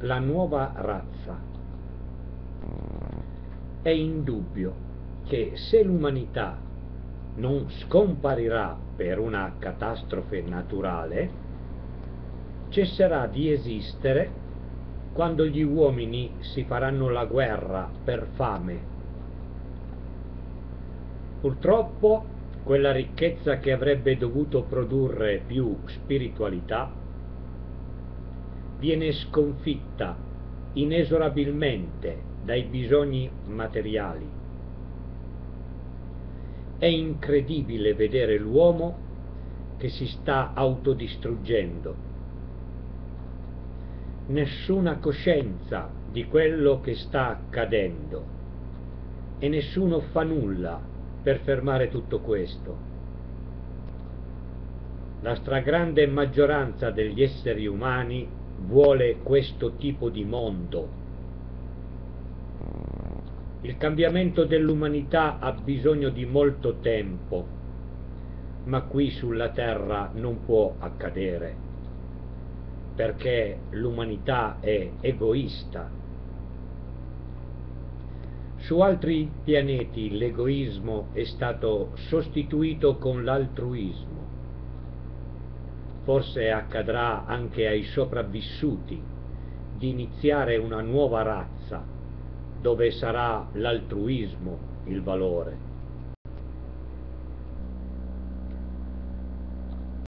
la nuova razza. È indubbio che se l'umanità non scomparirà per una catastrofe naturale, cesserà di esistere quando gli uomini si faranno la guerra per fame. Purtroppo quella ricchezza che avrebbe dovuto produrre più spiritualità viene sconfitta inesorabilmente dai bisogni materiali. È incredibile vedere l'uomo che si sta autodistruggendo nessuna coscienza di quello che sta accadendo e nessuno fa nulla per fermare tutto questo. La stragrande maggioranza degli esseri umani vuole questo tipo di mondo. Il cambiamento dell'umanità ha bisogno di molto tempo, ma qui sulla Terra non può accadere perché l'umanità è egoista. Su altri pianeti l'egoismo è stato sostituito con l'altruismo. Forse accadrà anche ai sopravvissuti di iniziare una nuova razza dove sarà l'altruismo il valore.